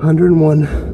101